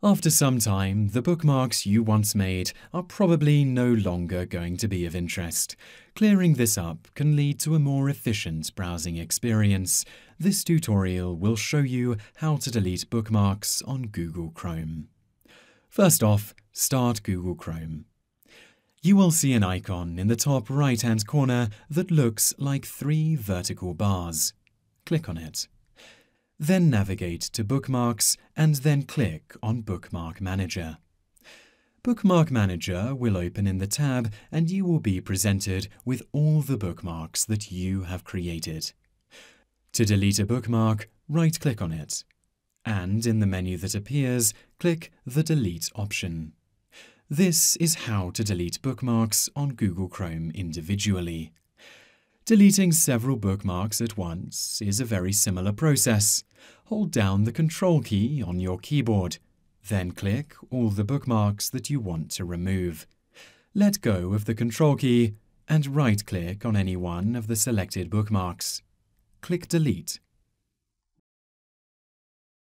After some time, the bookmarks you once made are probably no longer going to be of interest. Clearing this up can lead to a more efficient browsing experience. This tutorial will show you how to delete bookmarks on Google Chrome. First off, start Google Chrome. You will see an icon in the top right-hand corner that looks like three vertical bars. Click on it. Then navigate to Bookmarks and then click on Bookmark Manager. Bookmark Manager will open in the tab and you will be presented with all the bookmarks that you have created. To delete a bookmark, right-click on it. And in the menu that appears, click the Delete option. This is how to delete bookmarks on Google Chrome individually. Deleting several bookmarks at once is a very similar process. Hold down the Control key on your keyboard. Then click all the bookmarks that you want to remove. Let go of the Control key and right-click on any one of the selected bookmarks. Click Delete.